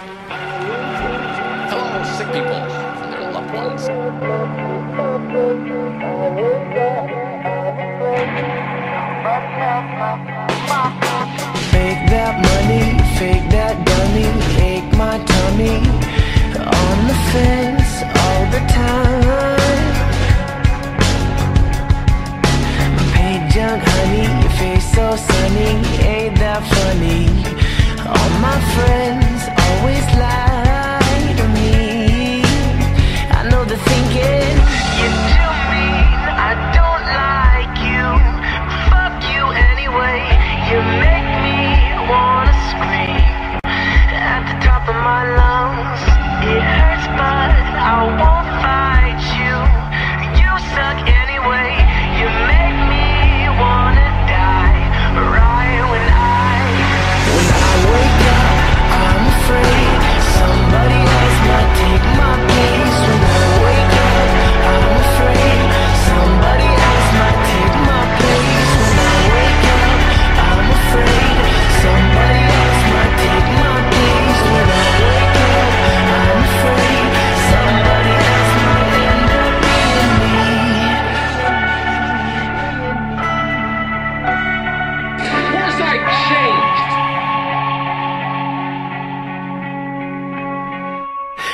Hello, sick people and their loved ones.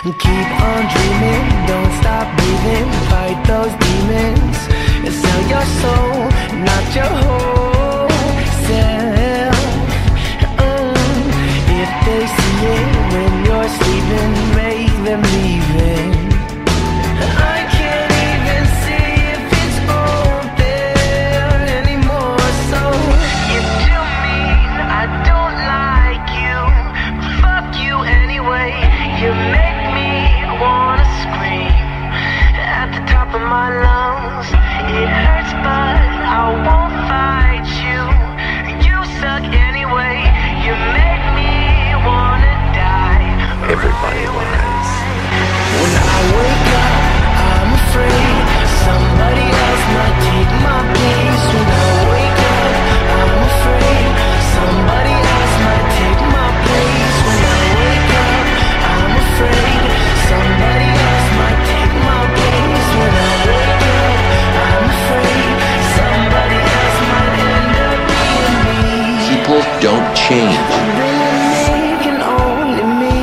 and keep on dreaming. don't change. Only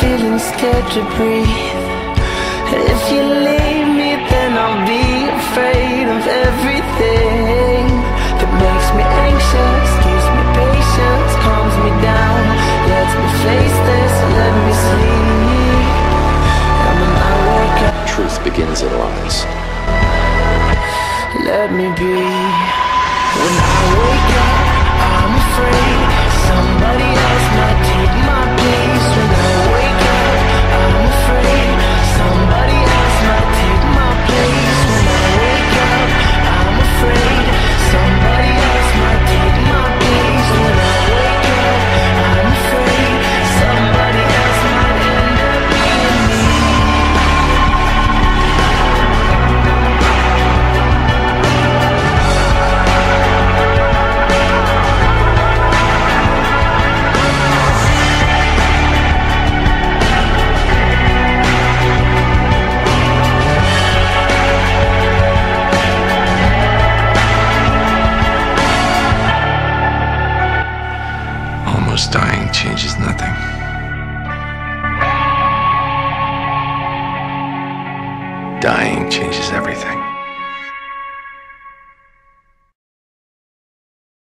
feeling scared to breathe. If you leave me, then I'll be afraid of everything that makes me anxious, gives me patience, calms me down, lets me face this, let me sleep. And when I wake up, truth begins in lies. Let me be. changes nothing. Dying changes everything.